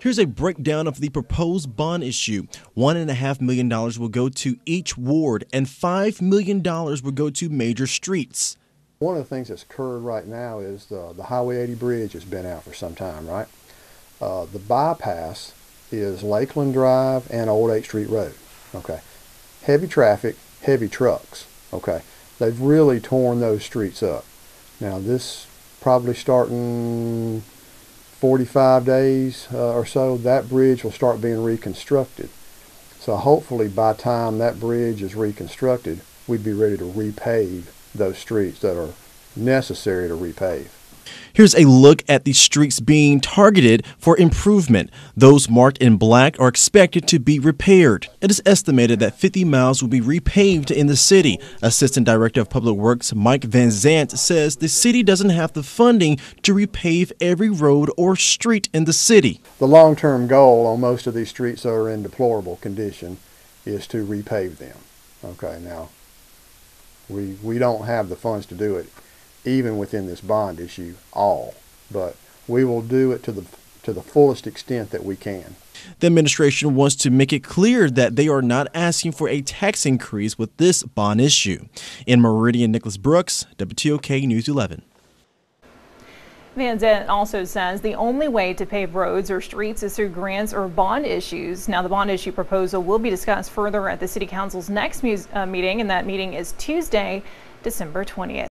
Here's a breakdown of the proposed bond issue. $1.5 million will go to each ward, and $5 million will go to major streets. One of the things that's occurred right now is the, the Highway 80 bridge has been out for some time, right? Uh, the bypass is Lakeland Drive and Old 8th Street Road, okay? Heavy traffic, heavy trucks, okay? They've really torn those streets up. Now this probably starting 45 days uh, or so, that bridge will start being reconstructed. So hopefully by time that bridge is reconstructed, we'd be ready to repave those streets that are necessary to repave. Here's a look at the streets being targeted for improvement. Those marked in black are expected to be repaired. It is estimated that 50 miles will be repaved in the city. Assistant Director of Public Works Mike Van Zant says the city doesn't have the funding to repave every road or street in the city. The long-term goal on most of these streets that are in deplorable condition is to repave them. Okay, now we we don't have the funds to do it even within this bond issue all, but we will do it to the to the fullest extent that we can. The administration wants to make it clear that they are not asking for a tax increase with this bond issue. In Meridian, Nicholas Brooks, WTOK News 11. Van Zant also says the only way to pave roads or streets is through grants or bond issues. Now, the bond issue proposal will be discussed further at the City Council's next uh, meeting, and that meeting is Tuesday, December 20th.